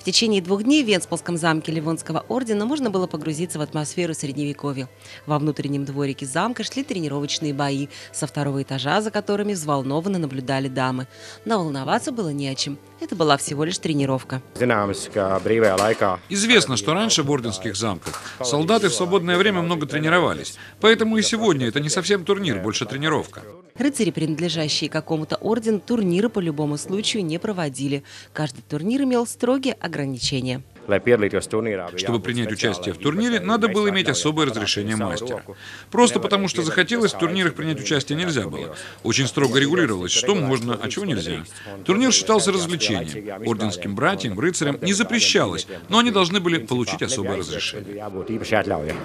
В течение двух дней в Венспилском замке Ливонского ордена можно было погрузиться в атмосферу Средневековья. Во внутреннем дворике замка шли тренировочные бои, со второго этажа за которыми взволнованно наблюдали дамы. Но волноваться было не о чем. Это была всего лишь тренировка. Известно, что раньше в орденских замках солдаты в свободное время много тренировались. Поэтому и сегодня это не совсем турнир, больше тренировка. Рыцари, принадлежащие какому-то ордену, турниры по любому случаю не проводили. Каждый турнир имел строгие ограничения. Чтобы принять участие в турнире, надо было иметь особое разрешение мастера. Просто потому, что захотелось, в турнирах принять участие нельзя было. Очень строго регулировалось, что можно, а чего нельзя. Турнир считался развлечением. Орденским братьям, рыцарям не запрещалось, но они должны были получить особое разрешение.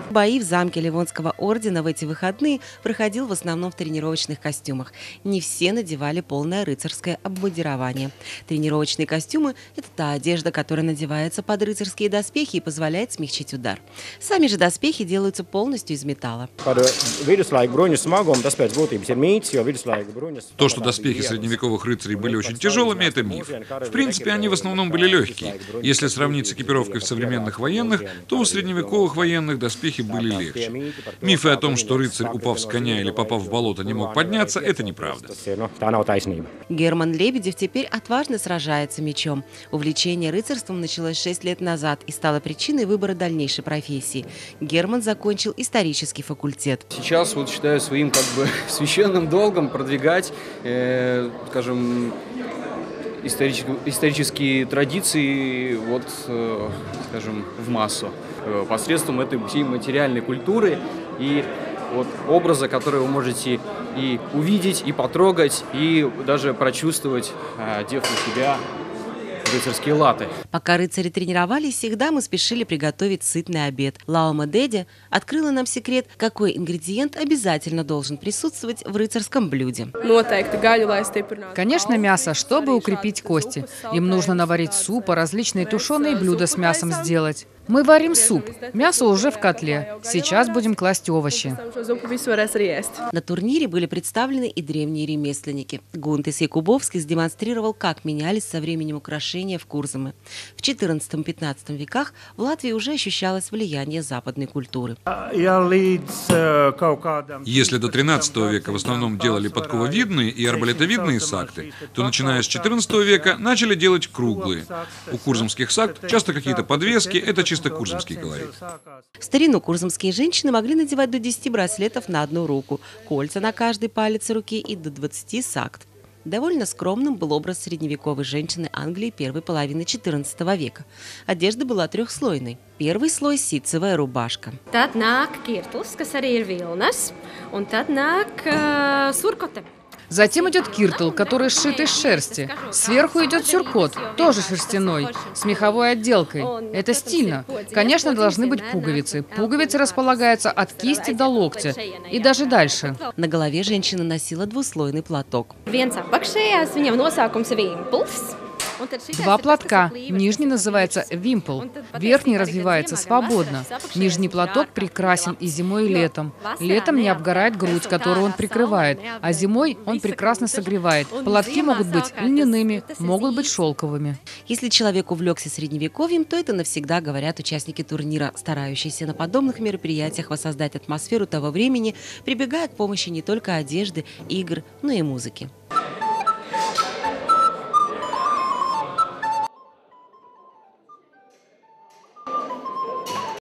Бои в замке Ливонского ордена в эти выходные проходил в основном в тренировочных костюмах. Не все надевали полное рыцарское обмундирование. Тренировочные костюмы – это та одежда, которая надевается под рыцарь рыцарские доспехи и позволяет смягчить удар. Сами же доспехи делаются полностью из металла. То, что доспехи средневековых рыцарей были очень тяжелыми, это миф. В принципе, они в основном были легкие. Если сравнить с экипировкой в современных военных, то у средневековых военных доспехи были легче. Мифы о том, что рыцарь, упав с коня или попав в болото, не мог подняться, это неправда. Герман Лебедев теперь отважно сражается мечом. Увлечение рыцарством началось 6 лет назад и стала причиной выбора дальнейшей профессии. Герман закончил исторический факультет. Сейчас вот считаю своим как бы священным долгом продвигать, э, скажем, исторические, исторические традиции вот, э, скажем, в массу э, посредством этой всей материальной культуры и вот образа, который вы можете и увидеть, и потрогать, и даже прочувствовать, одев на себя рыцарские латы. Пока рыцари тренировались, всегда мы спешили приготовить сытный обед. Лаума Деди открыла нам секрет, какой ингредиент обязательно должен присутствовать в рыцарском блюде. Конечно, мясо, чтобы укрепить кости. Им нужно наварить суп, а различные тушеные блюда с мясом сделать. Мы варим суп. Мясо уже в котле. Сейчас будем класть овощи. На турнире были представлены и древние ремесленники. Гунтес Якубовский демонстрировал, как менялись со временем украшения в Курзамы. В XIV-XV веках в Латвии уже ощущалось влияние западной культуры. Если до 13 века в основном делали подкововидные и арбалетовидные сакты, то начиная с 14 века начали делать круглые. У курзамских сакт часто какие-то подвески, это чисто курзамский колорит. В старину курзамские женщины могли надевать до 10 браслетов на одну руку, кольца на каждый палец руки и до 20 сакт. Довольно скромным был образ средневековой женщины Англии первой половины XIV века. Одежда была трехслойной. Первый слой – ситцевая рубашка. Tad nāk kirtlis, kas arī ir vilnas, un tad nāk uh, surkote. Затем идет киртл, который сшит из шерсти. Сверху идет сюркот, тоже шерстяной, с меховой отделкой. Это стильно. Конечно, должны быть пуговицы. Пуговицы располагаются от кисти до локтя и даже дальше. На голове женщина носила двуслойный платок. Два платка. Нижний называется вимпл. Верхний развивается свободно. Нижний платок прекрасен и зимой, и летом. Летом не обгорает грудь, которую он прикрывает, а зимой он прекрасно согревает. Платки могут быть льняными, могут быть шелковыми. Если человек увлекся средневековьем, то это навсегда говорят участники турнира, старающиеся на подобных мероприятиях воссоздать атмосферу того времени, прибегая к помощи не только одежды, игр, но и музыки.